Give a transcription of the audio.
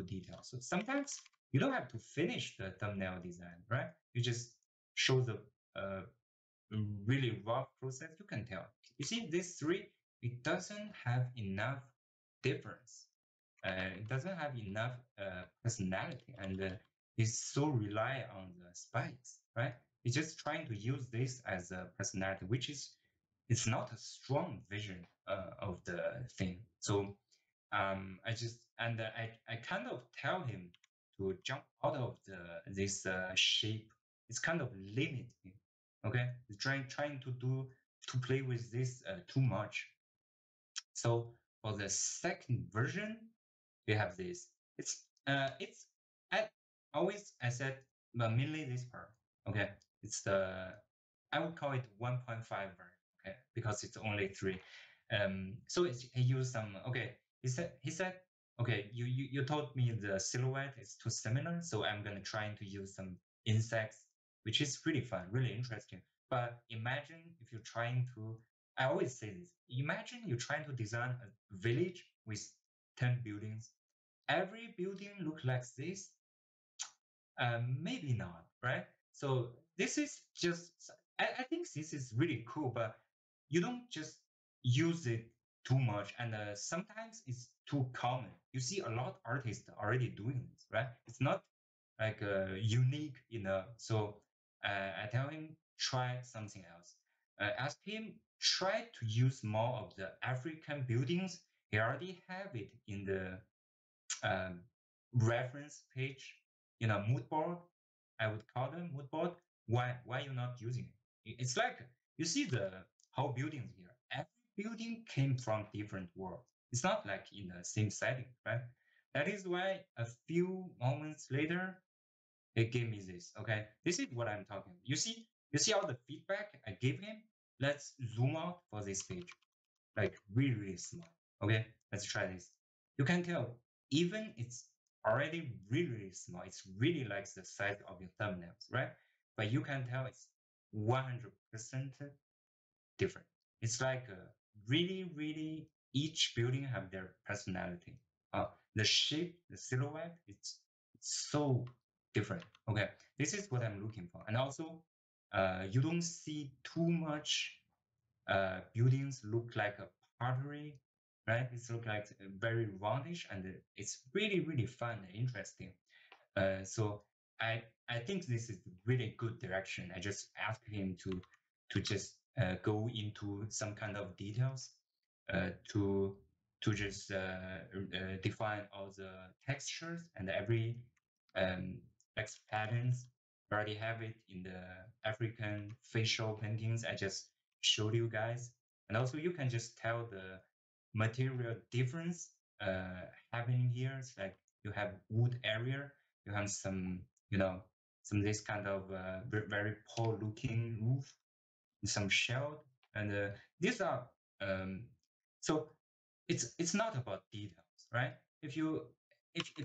into details. So sometimes you don't have to finish the thumbnail design, right? You just show the uh, really rough process. You can tell. You see, these three, it doesn't have enough difference. Uh, it doesn't have enough uh, personality, and uh, it's so rely on the spikes, right? It's just trying to use this as a personality, which is it's not a strong vision uh, of the thing. So um, I just and I I kind of tell him to jump out of the this uh, shape. It's kind of limiting. Okay, He's trying trying to do to play with this uh, too much. So for the second version, we have this. It's uh it's I always I said but mainly this part. Okay, it's the I would call it 1.5 version. Okay, because it's only three. Um, so he used some okay he said he said okay you, you you told me the silhouette is too similar so i'm gonna try to use some insects which is really fun really interesting. But imagine if you're trying to i always say this imagine you're trying to design a village with 10 buildings. Every building look like this? Um, maybe not right? So this is just I, I think this is really cool but you don't just use it too much and uh, sometimes it's too common. You see a lot of artists already doing this right? It's not like uh, unique enough. So uh, i tell him try something else. Ask him try to use more of the african buildings. He already have it in the um, reference page you know mood board. I would call them mood board. Why why you not using it? It's like you see the whole buildings here building came from different worlds. It's not like in the same setting, right? That is why a few moments later, it gave me this. Okay, this is what I'm talking. You see, you see all the feedback I gave him. Let's zoom out for this page, like really, really small. Okay, let's try this. You can tell even it's already really, really small. It's really like the size of your thumbnails, right? But you can tell it's 100% different. It's like a really, really each building have their personality. Uh, the shape, the silhouette, it's, so different. Okay, this is what I'm looking for. And also, uh, you don't see too much uh, buildings look like a pottery, right? It's look like very roundish and it's really, really fun and interesting. Uh, so I I think this is really good direction. I just asked him to to just uh, go into some kind of details uh, to to just uh, define all the textures and every um, text patterns. Already have it in the African facial paintings I just showed you guys. And also you can just tell the material difference uh, happening here. It's like you have wood area, you have some, you know, some this kind of uh, very poor looking roof some shell, and uh, these are um, so it's it's not about details, right? If you if if you